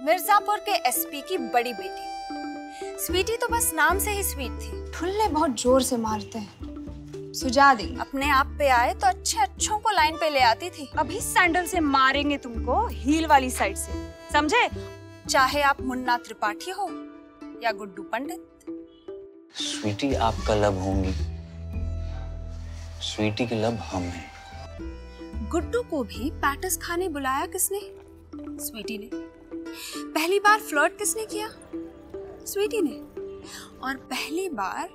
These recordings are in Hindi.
मिर्जापुर के एसपी की बड़ी बेटी। स्वीटी तो बस नाम से ही स्वीट थी। ठुल्ले बहुत ज़ोर से मारते हैं। सुझा दी अपने आप पे आए तो अच्छे अच्छों को लाइन पे ले आती थी। अभी सैंडल से मारेंगे तुमको हील वाली साइड से। समझे? चाहे आप मुन्ना त्रिपाठी हो या गुड्डू पंडित। स्वीटी आपका लब होंगी। स्वीटी के लब हम हैं। गुड्डू को भी पैटिस खाने बुलाया किसने? स्वीटी ने। पहली बार फ्लर्ट किसने किया? स्वीटी ने। और पहली बार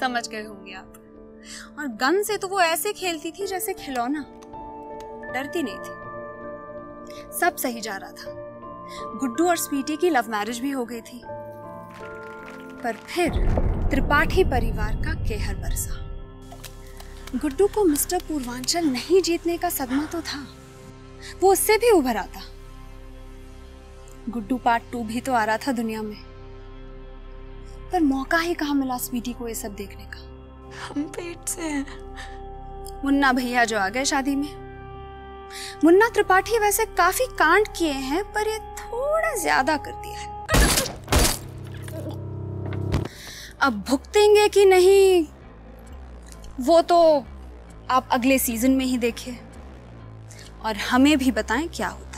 समझ गए होंगे आप। और गन से तो वो ऐसे खेलती थी जैसे खिलौना। डरती नहीं थी। सब सही जा रहा था। गुड्डू और स्वीटी की लव मैरिज भी हो गई थी। पर फिर त्रिपाठी परिवार का केहर बरसा। गुड्डू को मिस्टर पूर्वांचल नहीं जीतने का सदमा तो था। वो उससे भी उभर आता। गुड्डू पार्ट टू भी तो आ रहा था दुनिया में। पर मौका ही कहा मिला स्वीटी को ये सब देखने का? हम पेट से हैं। मुन्ना भैया जो आ गए शादी में। मुन्ना त्रिपाठी वैसे काफ़ी कांड किए हैं पर ये थोड़ा ज़्यादा कर दिया है। अब भुगतेंगे कि नहीं वो तो आप अगले सीज़न में ही देखिए। और हमें भी बताएँ क्या हुआ